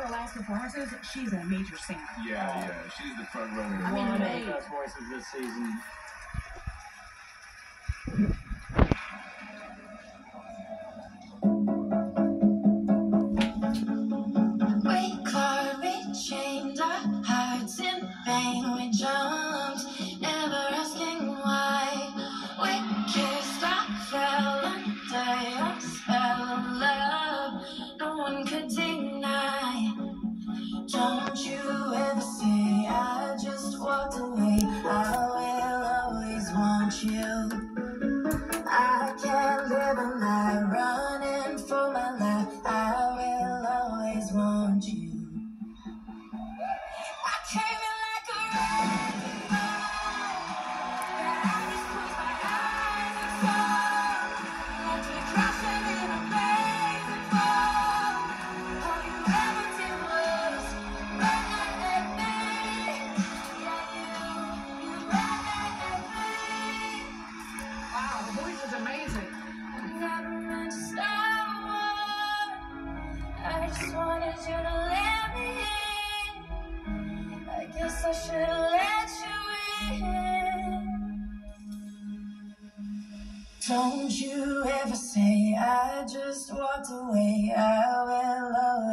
of her last performances, she's a major singer. Yeah, yeah, she's the front runner. I mean, One of the best voices this season. We clawed, we chained our hearts in vain. We jumped, want you. I can't live a life wanted you to let me in. I guess I should have let you in. Don't you ever say I just walked away. I will always.